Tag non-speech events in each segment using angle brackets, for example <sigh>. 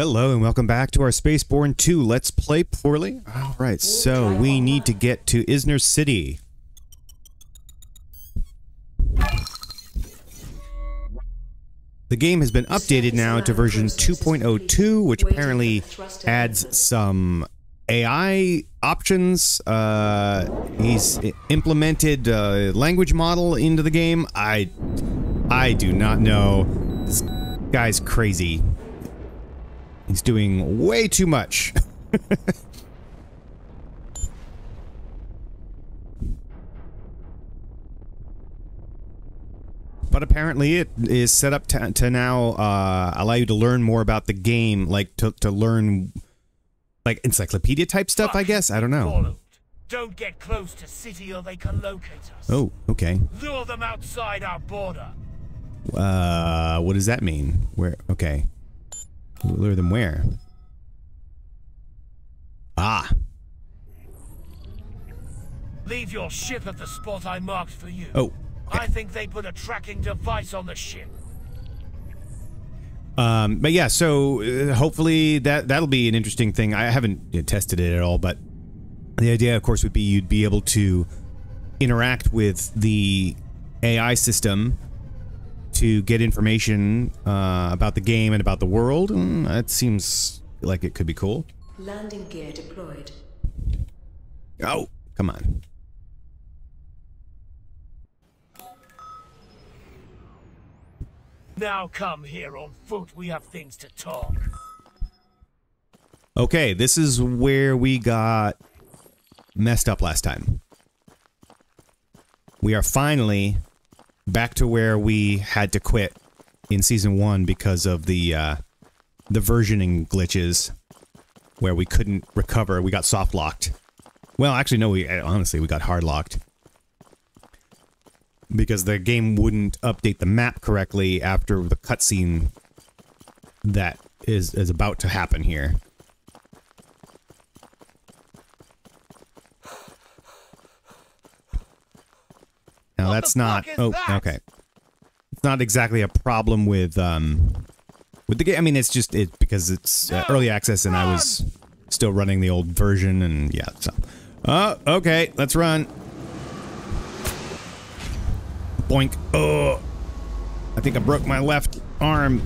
Hello and welcome back to our SpaceBourne 2 Let's Play Poorly. Alright, so we need to get to Isner City. The game has been updated now to version 2.02, which apparently adds some AI options. Uh, he's implemented a language model into the game. I, I do not know. This guy's crazy. He's doing way too much. <laughs> but apparently it is set up to, to now uh, allow you to learn more about the game, like to, to learn like encyclopedia type stuff, I guess. I don't know. Followed. Don't get close to city or they can locate us. Oh, okay. Lure them outside our border. Uh, what does that mean? Where? Okay. Lure them where? Ah. Leave your ship at the spot I marked for you. Oh. I think they put a tracking device on the ship. Um, but yeah, so uh, hopefully that that'll be an interesting thing. I haven't you know, tested it at all, but the idea, of course, would be you'd be able to interact with the AI system to get information uh, about the game and about the world. Mm, that seems like it could be cool. Landing gear deployed. Oh, come on. Now come here on foot. We have things to talk. Okay, this is where we got messed up last time. We are finally back to where we had to quit in season one because of the uh, the versioning glitches, where we couldn't recover. We got soft locked. Well, actually, no. We honestly we got hard locked because the game wouldn't update the map correctly after the cutscene that is is about to happen here. What that's not oh that? okay. It's not exactly a problem with um with the game. I mean, it's just it because it's uh, early access and I was still running the old version and yeah. So, oh okay, let's run. Boink. Oh, I think I broke my left arm.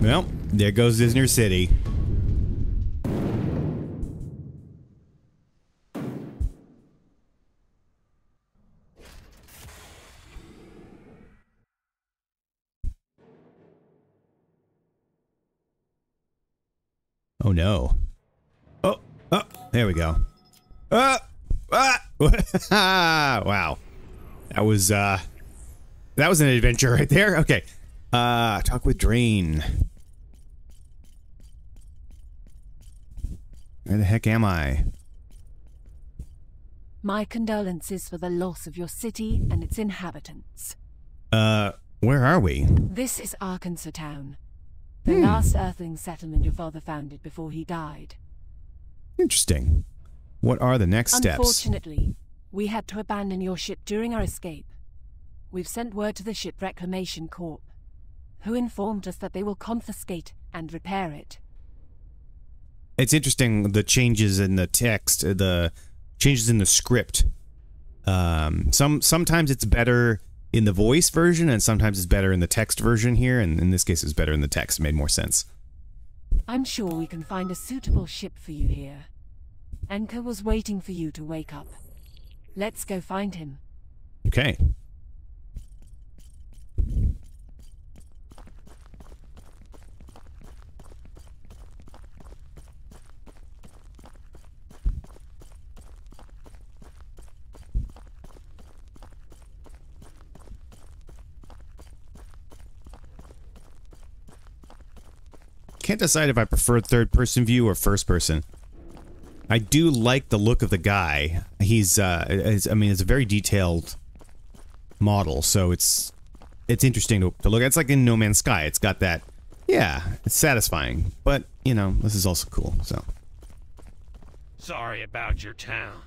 Well, there goes Disney City. Oh no. Oh, oh, there we go. Ah, ah, <laughs> wow. That was, uh, that was an adventure right there. Okay. Uh, talk with Drain. Where the heck am I? My condolences for the loss of your city and its inhabitants. Uh, where are we? This is Arkansas Town, the last Earthling settlement your father founded before he died. Interesting. What are the next steps? Unfortunately, we had to abandon your ship during our escape. We've sent word to the Ship Reclamation Corp, who informed us that they will confiscate and repair it. It's interesting the changes in the text, uh, the changes in the script. Um, some sometimes it's better in the voice version, and sometimes it's better in the text version here. And in this case, it's better in the text. It made more sense. I'm sure we can find a suitable ship for you here. Enka was waiting for you to wake up. Let's go find him. Okay. Can't decide if I prefer third person view or first person. I do like the look of the guy. He's, uh, it's, I mean, it's a very detailed model, so it's it's interesting to, to look at. It's like in No Man's Sky. It's got that, yeah, it's satisfying. But you know, this is also cool. So Sorry about your town.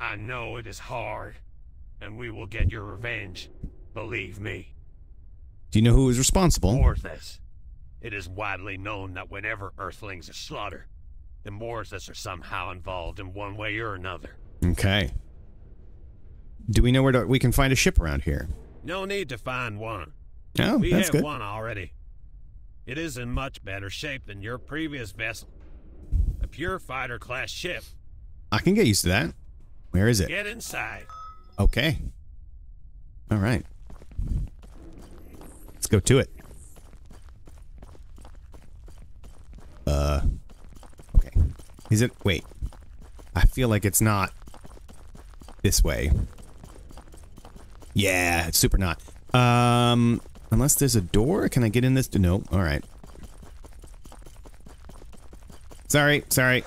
I know it is hard, and we will get your revenge. Believe me. Do you know who is responsible? Morthas. It is widely known that whenever Earthlings are slaughtered, the Morthas are somehow involved in one way or another. Okay. Do we know where to, we can find a ship around here? No need to find one. Oh, we that's have good. one already. It is in much better shape than your previous vessel. A pure fighter class ship. I can get used to that. Where is it? Get inside. Okay. All right. Let's go to it. Uh. Okay. Is it? Wait. I feel like it's not this way. Yeah, it's super not. Um, unless there's a door, can I get in this? No. All right. Sorry, sorry.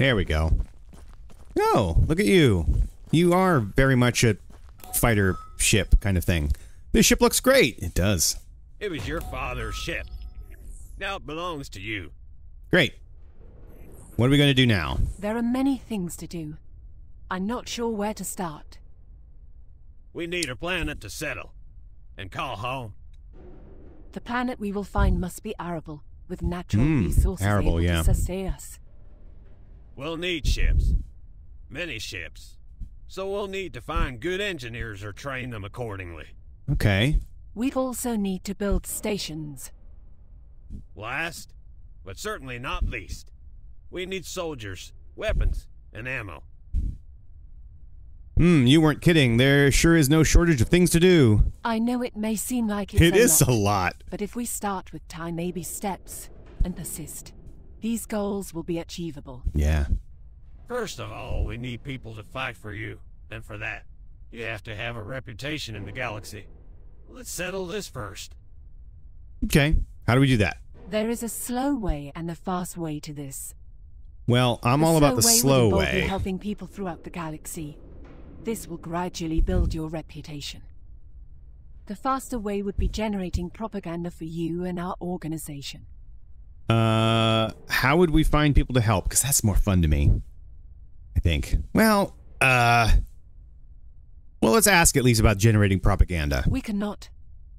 There we go. Oh, look at you. You are very much a fighter ship kind of thing. This ship looks great. It does. It was your father's ship. Now it belongs to you. Great. What are we going to do now? There are many things to do. I'm not sure where to start. We need a planet to settle and call home. The planet we will find must be arable, with natural Hmm, resources arable, able yeah. to sustain us. We'll need ships. Many ships. So we'll need to find good engineers or train them accordingly. Okay. We'd also need to build stations. Last, but certainly not least, we need soldiers, weapons, and ammo. Hmm, you weren't kidding. There sure is no shortage of things to do. I know it may seem like it's It a is lot, a lot. but if we start with tiny baby steps and persist, these goals will be achievable. Yeah. First of all, we need people to fight for you, and for that, you have to have a reputation in the galaxy. Let's settle this first. Okay. How do we do that? There is a slow way and a fast way to this. Well, I'm The all about the way would slow involve you way. helping people throughout the galaxy. This will gradually build your reputation. The faster way would be generating propaganda for you and our organization. Uh, how would we find people to help? Because that's more fun to me. I think. Well, uh, well, let's ask at least about generating propaganda. We cannot.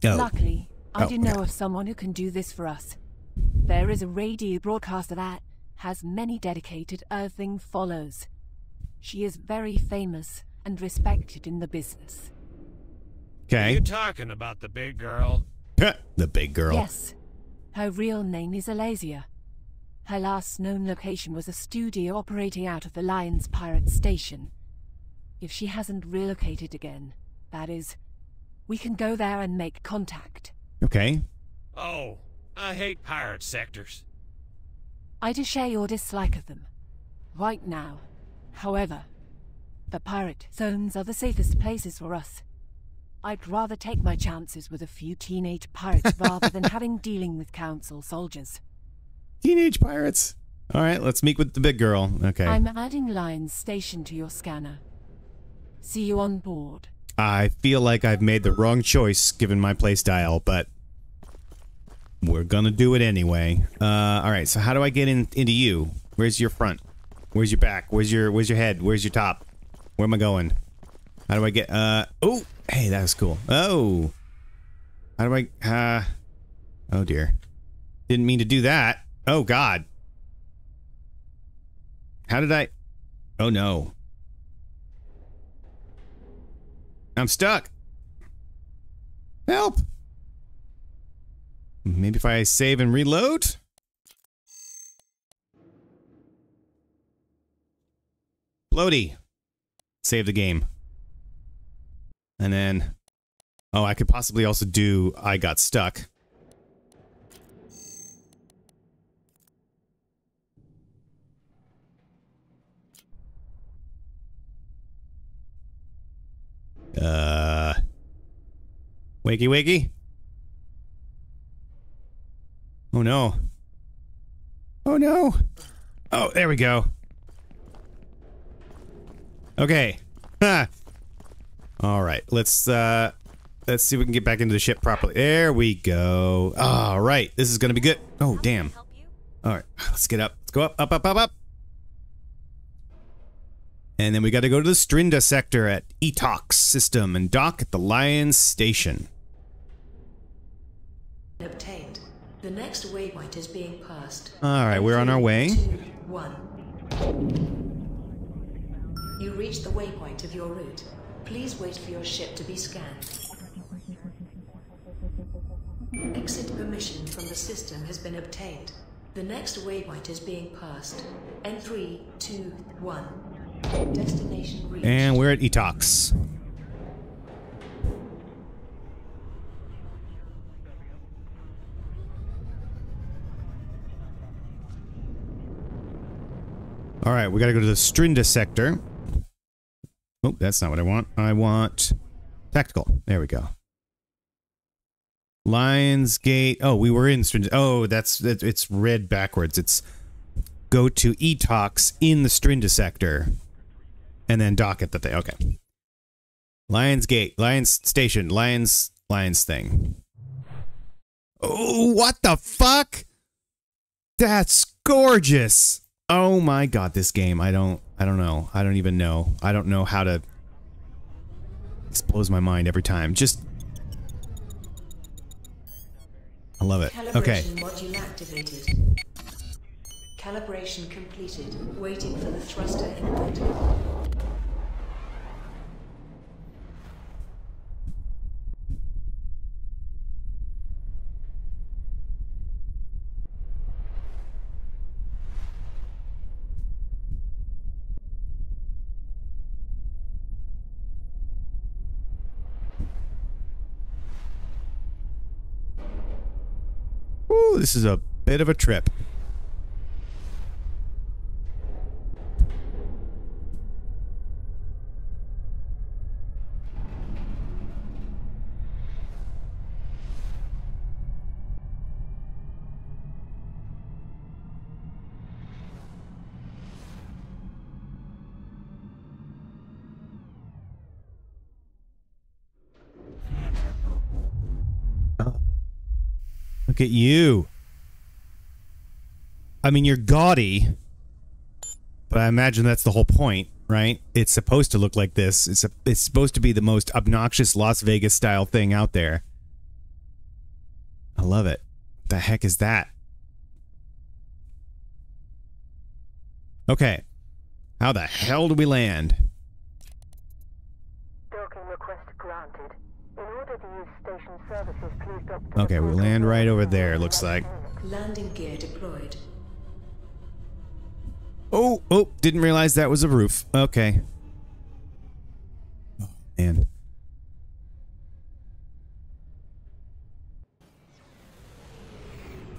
Oh. Luckily, I Oh, do know okay. of someone who can do this for us. There is a radio broadcaster that has many dedicated Earthling followers. She is very famous and respected in the business. Are Okay. you talking about the big girl? the big girl. Yes. Her real name is Alasia. Her last known location was a studio operating out of the Lions Pirate Station. If she hasn't relocated again, that is, we can go there and make contact. Okay. Oh, I hate pirate sectors. I do share your dislike of them. Right now. However, the pirate zones are the safest places for us. I'd rather take my chances with a few teenage pirates rather than <laughs> having dealing with council soldiers. Teenage pirates. All right, let's meet with the big girl. Okay. I'm adding Lion's Station to your scanner. See you on board. I feel like I've made the wrong choice given my playstyle, but we're gonna do it anyway. Uh, all right. So how do I get in into you? Where's your front? Where's your back? Where's your Where's your head? Where's your top? Where am I going? How do I get? Uh. Oh. Hey, that was cool. Oh. How do I? Uh. Oh dear. Didn't mean to do that. Oh God. How did I? Oh no. I'm stuck. Help. Maybe if I save and reload? Loady. Save the game. And then... Oh, I could possibly also do I got stuck. Uh... Wakey wakey. Oh no. Oh no. Oh, there we go. Okay. Ha. All right. Let's uh let's see if we can get back into the ship properly. There we go. All right. This is going to be good. Oh, damn. All right. Let's get up. Let's go up, up, up, up, up. And then we got to go to the Strinda sector at Etox system and dock at the Lions station. Obtained. The next waypoint is being passed. All right, we're on our way. Two, one. You reached the waypoint of your route. Please wait for your ship to be scanned. Exit permission from the system has been obtained. The next waypoint is being passed. And three, two, one. Destination reached. And we're at Etox. All right, we got to go to the Strinda sector. Oh, that's not what I want. I want tactical. There we go. Lions Gate. Oh, we were in. Oh, that's, it's read backwards. It's go to Etox in the Strinda sector and then dock at the thing. Okay. Lions Gate, Lions Station, Lions, Lions thing. Oh, what the fuck? That's gorgeous. Oh my god, this game. I don't, I don't know. I don't even know. I don't know how to. This blows my mind every time. Just. I love it. Okay. Calibration module activated. Calibration completed. Waiting for the thruster input. Ooh, this is a bit of a trip. Look at you. I mean, you're gaudy, but I imagine that's the whole point, right? It's supposed to look like this. It's a, it's supposed to be the most obnoxious Las Vegas style thing out there. I love it. The heck is that? Okay. How the hell do we land? Docking request granted. In order to use station services, please dock Okay, we land right over there, looks like. Landing gear deployed. Oh, oh, didn't realize that was a roof. Okay. Oh, man.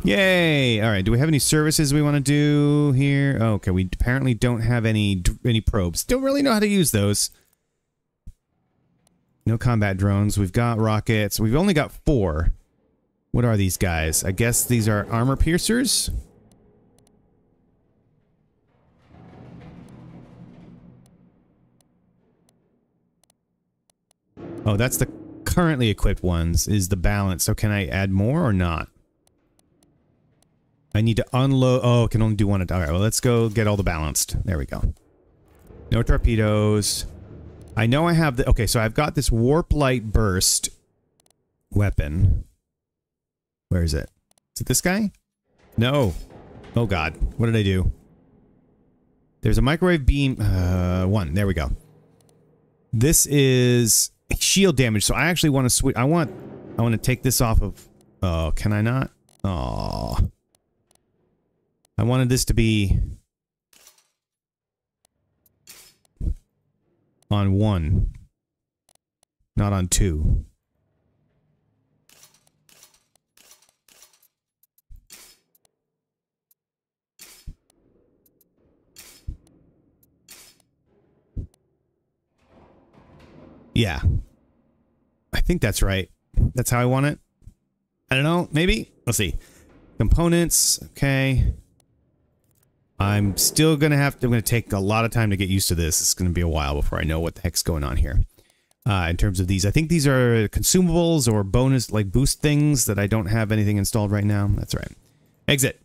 Yay! All right. Do we have any services we want to do here? Oh, okay, we apparently don't have any any probes. Don't really know how to use those. No combat drones. We've got rockets. We've only got four. What are these guys? I guess these are armor piercers. Oh, that's the currently equipped ones, is the balance. So can I add more or not? I need to unload. Oh, I can only do one All right, well, let's go get all the balanced. There we go. No torpedoes. I know I have the... Okay, so I've got this warp light burst weapon. Where is it? Is it this guy? No. Oh, God. What did I do? There's a microwave beam... Uh, one. There we go. This is shield damage, so I actually want to switch. I want, I want to take this off of. Oh, can I not? Oh, I wanted this to be on one, not on two. Yeah. I think that's right. That's how I want it. I don't know. Maybe. Let's see. Components. Okay. I'm still gonna have to. I'm gonna take a lot of time to get used to this. It's gonna be a while before I know what the heck's going on here. Uh, in terms of these, I think these are consumables or bonus, like boost things that I don't have anything installed right now. That's right. Exit.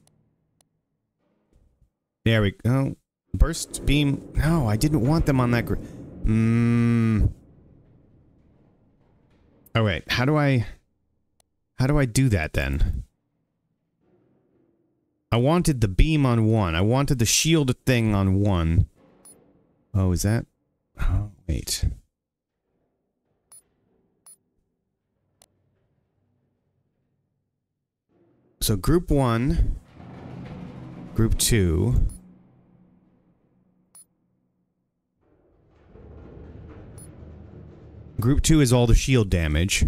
There we go. Burst beam. No, I didn't want them on that. Mmm. Oh wait, how do I? How do I do that then? I wanted the beam on one. I wanted the shield thing on one. Oh, is that? Oh, wait. So group one, group two. Group two is all the shield damage.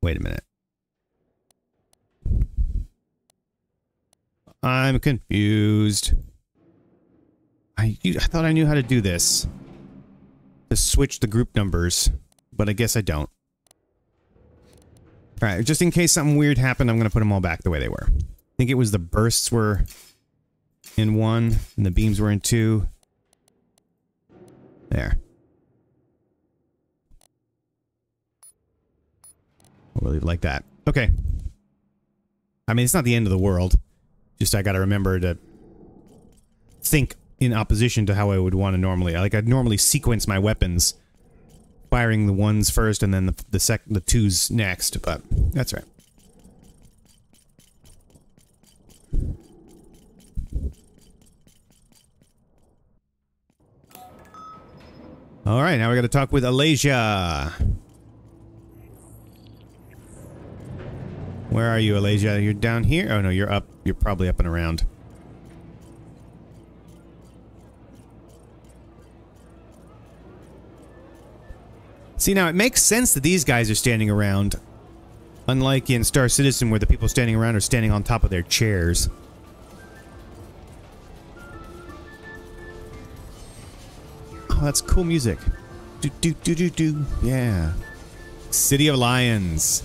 Wait a minute. I'm confused. I, I thought I knew how to do this. To switch the group numbers, but I guess I don't. Alright, just in case something weird happened, I'm going to put them all back the way they were. I think it was the bursts were in one, and the beams were in two. There. We'll leave it like that. Okay. I mean, it's not the end of the world. Just I gotta remember to think in opposition to how I would want to normally. Like, I'd normally sequence my weapons. Firing the ones first and then the, the sec the twos next, but that's right. All right, now we got to talk with Alasia. Where are you, Alasia? You're down here? Oh no, you're up. You're probably up and around. See, now it makes sense that these guys are standing around. Unlike in Star Citizen where the people standing around are standing on top of their chairs. Oh, that's cool music. Do do do do do. Yeah. City of Lions.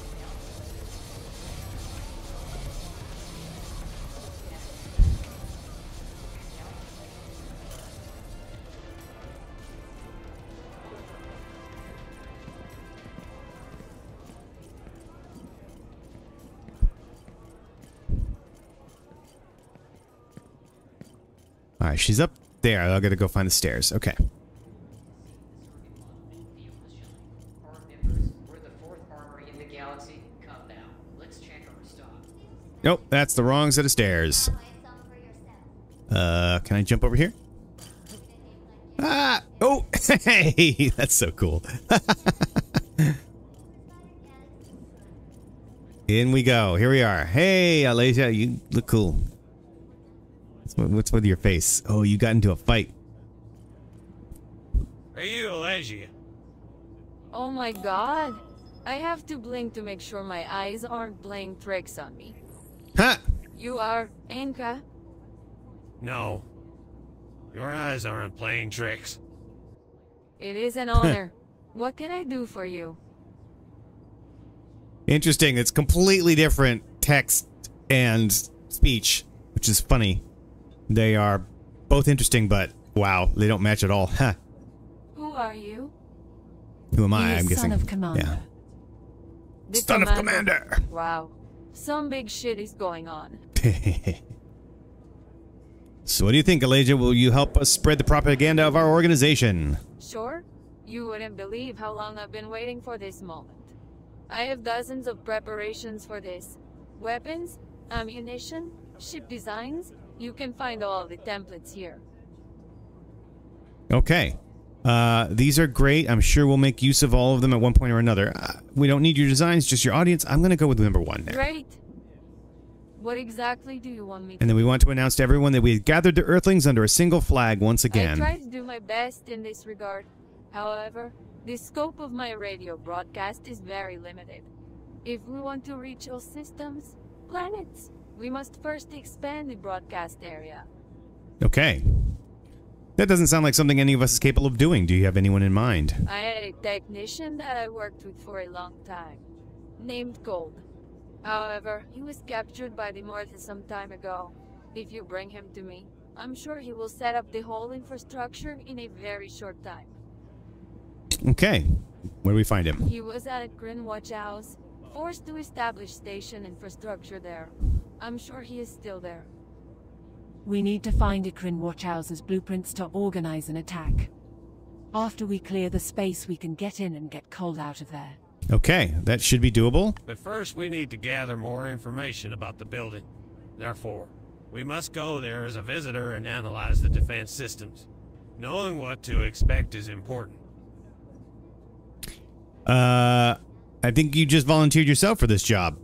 Alright, she's up there. I gotta go find the stairs. Okay. Nope, that's the wrong set of stairs. Uh, can I jump over here? Ah! Oh! <laughs> Hey! That's so cool. <laughs> In we go. Here we are. Hey, Alasia, you look cool. What's with your face? Oh, you got into a fight. Are you Alasia? Oh my god. I have to blink to make sure my eyes aren't playing tricks on me. Ha! You are Anka? No. Your eyes aren't playing tricks. It is an honor. <laughs> what can I do for you? Interesting. It's completely different text and speech, which is funny. They are both interesting, but wow, they don't match at all. Huh. Who are you? Who am I? He is I'm guessing. son of commander. Yeah. The Son of Commander. Wow. Some big shit is going on. <laughs> so what do you think, Alasia? Will you help us spread the propaganda of our organization? Sure? You wouldn't believe how long I've been waiting for this moment. I have dozens of preparations for this. Weapons, ammunition, ship designs. You can find all the templates here. Okay. Uh, these are great. I'm sure we'll make use of all of them at one point or another. Uh, we don't need your designs, just your audience. I'm going to go with number one there. Great. What exactly do you want me to And then we want to announce to everyone that we have gathered the Earthlings under a single flag once again. I try to do my best in this regard. However, the scope of my radio broadcast is very limited. If we want to reach all systems, planets, we must first expand the broadcast area. Okay. That doesn't sound like something any of us is capable of doing. Do you have anyone in mind? I had a technician that I worked with for a long time, named Gold. However, he was captured by the North some time ago. If you bring him to me, I'm sure he will set up the whole infrastructure in a very short time. Okay. Where do we find him? He was at Greenwatch House, forced to establish station infrastructure there. I'm sure he is still there. We need to find Ikrin Watchhouse's blueprints to organize an attack. After we clear the space, we can get in and get Cold out of there. Okay, that should be doable. But first, we need to gather more information about the building. Therefore, we must go there as a visitor and analyze the defense systems. Knowing what to expect is important. Uh, I think you just volunteered yourself for this job.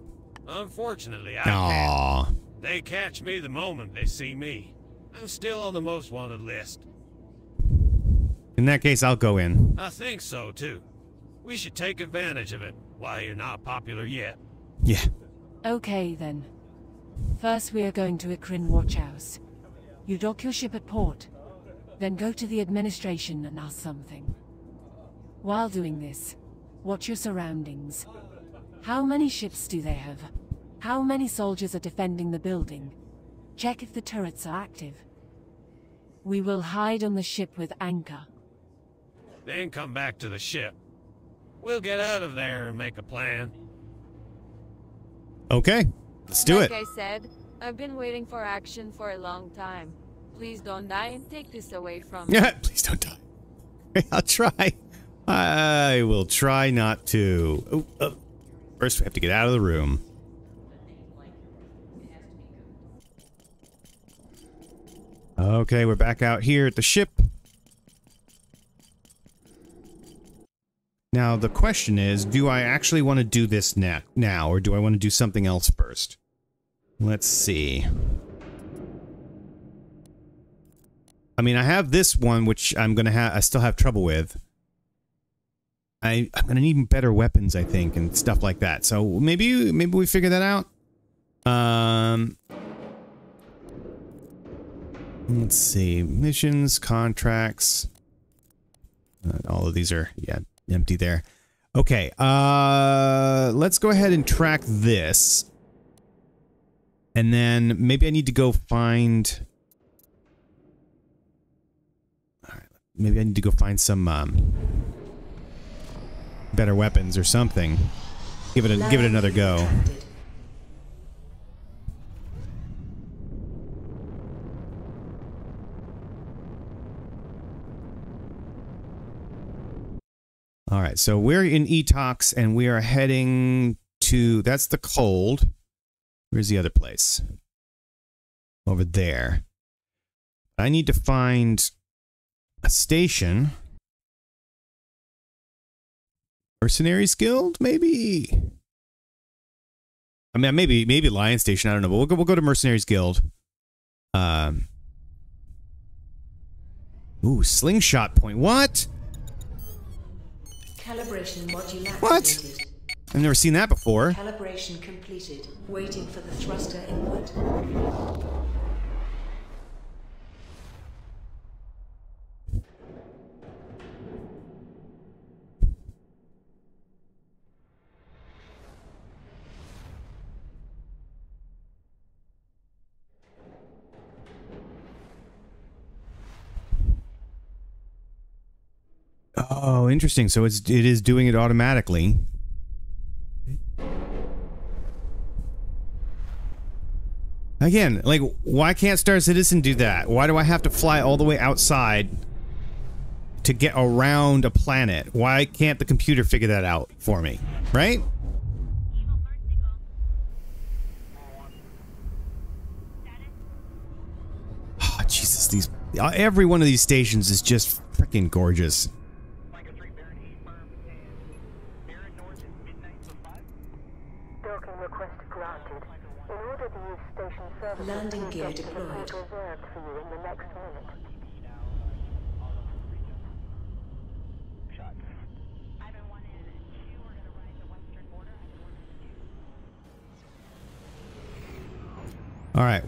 Unfortunately, I can't. They catch me the moment they see me. I'm still on the most wanted list. In that case, I'll go in. I think so, too. We should take advantage of it while you're not popular yet. Yeah. Okay, then. First, we are going to Ikrin Watchhouse. You dock your ship at port, then go to the administration and ask something. While doing this, watch your surroundings. How many ships do they have? How many soldiers are defending the building? Check if the turrets are active. We will hide on the ship with anchor. Then come back to the ship. We'll get out of there and make a plan. Okay. Let's do like it. Like I said, I've been waiting for action for a long time. Please don't die and take this away from me. Yeah, <laughs> please don't die. <laughs> I'll try. I will try not to. Oh, oh. First, we have to get out of the room. Okay, we're back out here at the ship. Now, the question is, do I actually want to do this now, or do I want to do something else first? Let's see. I mean, I have this one, which I'm gonna have. I still have trouble with. I I'm gonna need better weapons, I think, and stuff like that. So maybe maybe we figure that out. Um. Let's see. Missions, contracts. Uh, all of these are yeah empty there. Okay. Uh, let's go ahead and track this. And then maybe I need to go find. Maybe I need to go find some um, better weapons or something. Give it a, give it another go. All right, so we're in Etox and we are heading to that's the cold. Where's the other place? Over there. I need to find a station. Mercenaries Guild, maybe. I mean, maybe maybe Lion Station. I don't know, but we'll go. We'll go to Mercenaries Guild. Um. Ooh, slingshot point. What? Calibration module What? I've never seen that before. Calibration completed. Waiting for the thruster input. Oh, interesting. So it's it is doing it automatically. Again, like why can't Star Citizen do that? Why do I have to fly all the way outside to get around a planet? Why can't the computer figure that out for me? Right? Oh, Jesus, these uh, every one of these stations is just freaking gorgeous.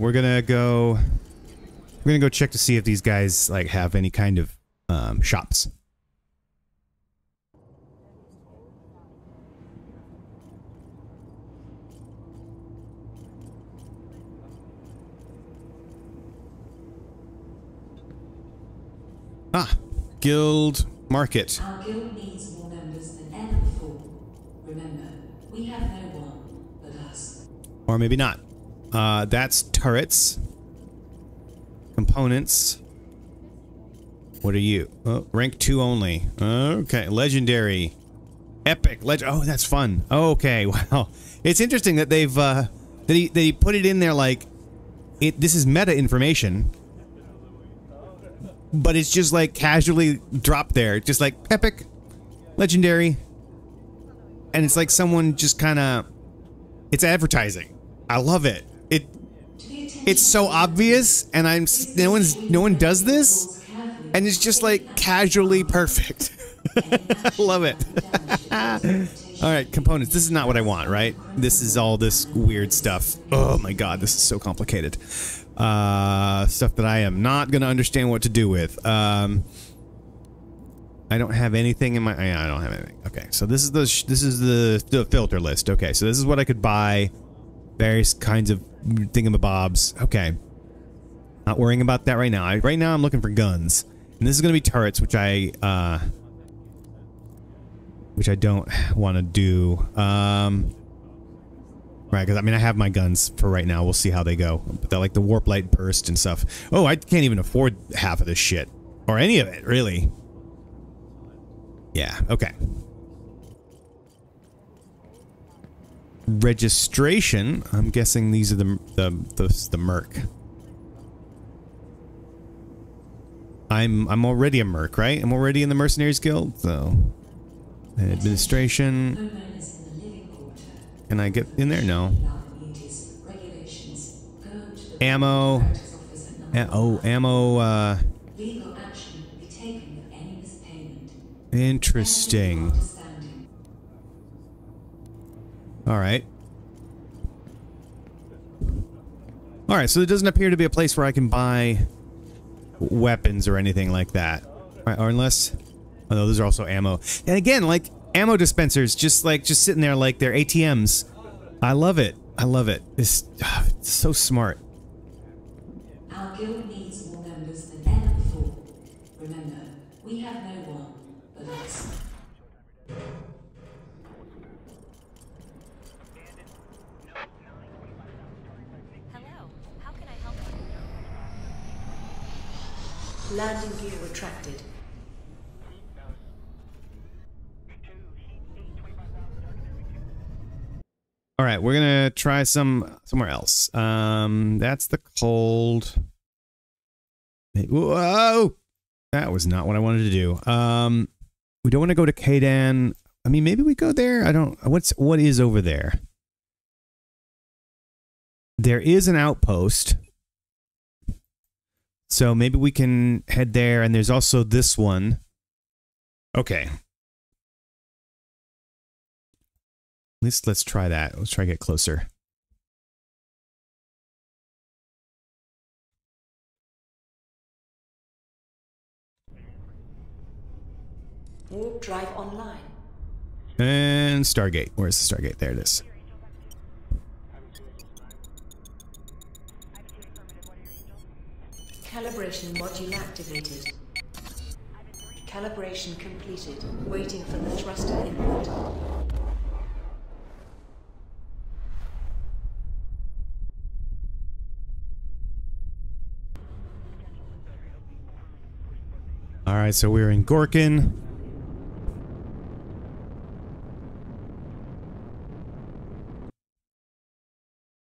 we're gonna go. We're gonna go check to see if these guys like have any kind of um, shops. Ah, Guild Market. Our guild needs more members than ever before. Remember, we have no one but us. Or maybe not. Uh, that's turrets. Components. What are you? Oh, rank 2 only. Okay, legendary. Epic. Leg oh, that's fun. Okay, <laughs> wow. It's interesting that they've, uh, that he, they put it in there like, it. this is meta information. But it's just like casually dropped there. Just like, epic, legendary. And it's like someone just kind of, it's advertising. I love it. It, it's so obvious and I'm, no one's, no one does this. And it's just like casually perfect. <laughs> Love it. <laughs> all right, components. This is not what I want, right? This is all this weird stuff. Oh my god, this is so complicated. Uh, stuff that I am not going to understand what to do with. Um, I don't have anything in my. I don't have anything. Okay, so this is the this is the the filter list. Okay, so this is what I could buy. Various kinds of thingamabobs. Okay, not worrying about that right now. I, right now, I'm looking for guns, and this is going to be turrets, which I uh, which I don't want to do. Um, right, because I mean I have my guns for right now. We'll see how they go. But they're like the warp light burst and stuff. Oh, I can't even afford half of this shit or any of it, really. Yeah. Okay. Registration. I'm guessing these are the the the, the merc. I'm I'm already a merc, right? I'm already in the mercenaries guild, so administration. Homeowners in the living quarter. Can I get in there? No. Regulations. Go to the Ammo. practice office at number A- oh, ammo. Uh, Legal action will be taken with any mispayment. interesting. Understanding. All right. All right, so there doesn't appear to be a place where I can buy weapons or anything like that. Right, or unless oh no, those are also ammo. And again, like ammo dispensers just like just sitting there like they're ATMs. I love it. I love it. It's, ah, it's so smart. Landing gear retracted. All right, we're gonna try some somewhere else. Um, that's the cold. Whoa, that was not what I wanted to do. Um, we don't want to go to Kadan. I mean, maybe we go there. I don't. What's what is over there? There is an outpost, so maybe we can head there. And there's also this one. Okay, Let's let's try that. Let's try to get closer. Warp drive online. And Stargate. Where's the Stargate? There it is. Calibration module activated. Calibration completed. Waiting for the thruster input. All right, so we're in Gorkin.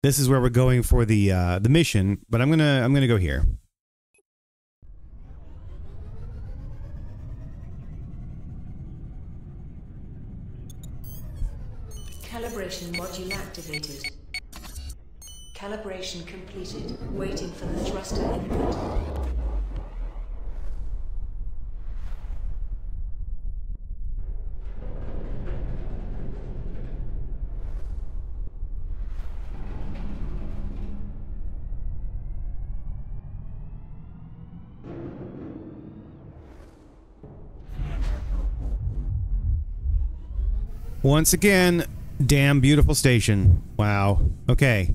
This is where we're going for the uh, the mission, but I'm gonna I'm gonna go here. Calibration completed. Waiting for the thruster input. Once again, damn beautiful station. Wow. Okay,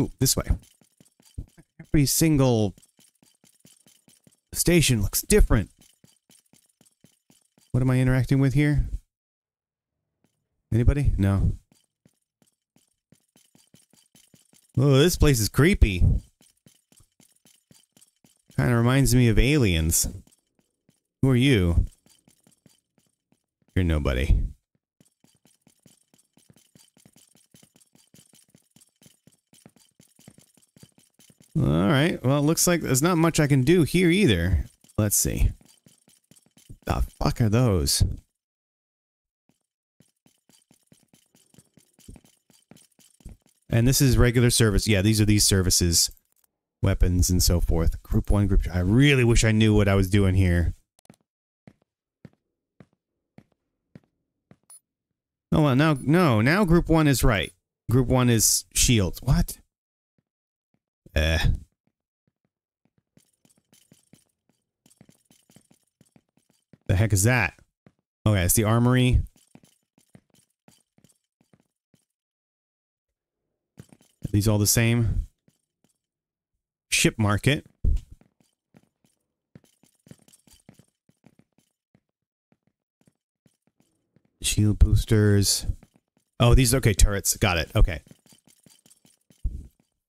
Ooh, this way. Every single station looks different. What am I interacting with here? Anybody? No. Oh, this place is creepy. Kind of reminds me of aliens. Who are you? You're nobody. All right. Well, it looks like there's not much I can do here either. Let's see. The fuck are those? And this is regular service. Yeah, these are these services. Weapons and so forth. Group 1, Group 2. I really wish I knew what I was doing here. Oh, well, now, no, now Group 1 is right. Group 1 is shields. What? Eh. The heck is that? Okay, it's the armory. Are these all the same? Ship market. Shield boosters. Oh, these okay turrets. Got it. Okay.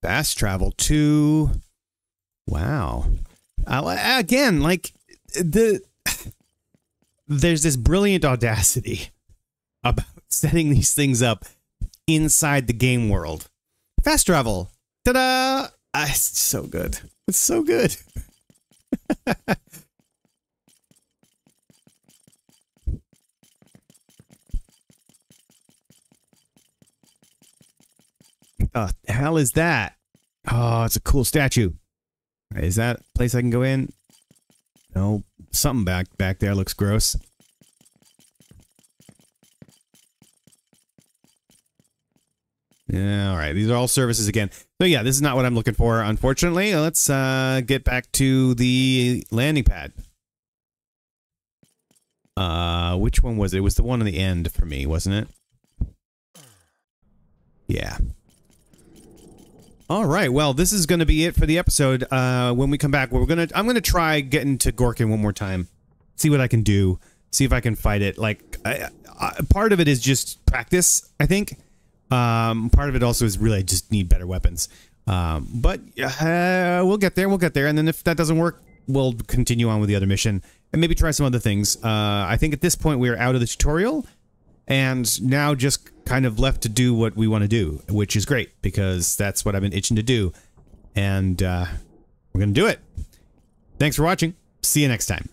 Fast travel to. Wow. Uh, again, like the <laughs> there's this brilliant audacity about <laughs> setting these things up inside the game world. Fast travel. Ta-da! Ah, it's so good. It's so good. <laughs> the hell is that? Oh, it's a cool statue. Is that a place I can go in? No, something back back there looks gross. Yeah, all right. These are all services again. So yeah, this is not what I'm looking for, unfortunately. Let's uh, get back to the landing pad. Uh, which one was it? It was the one on the end for me, wasn't it? Yeah. All right. Well, this is going to be it for the episode. Uh, when we come back, we're gonna I'm gonna try getting to Gorkin one more time, see what I can do, see if I can fight it. Like, I, I, part of it is just practice, I think. Um, part of it also is really I just need better weapons. Um, but uh, we'll get there. We'll get there, and then if that doesn't work, we'll continue on with the other mission and maybe try some other things. Uh, I think at this point we're out of the tutorial, and now just kind of left to do what we want to do, which is great because that's what I've been itching to do, and uh, we're gonna do it. Thanks for watching. See you next time.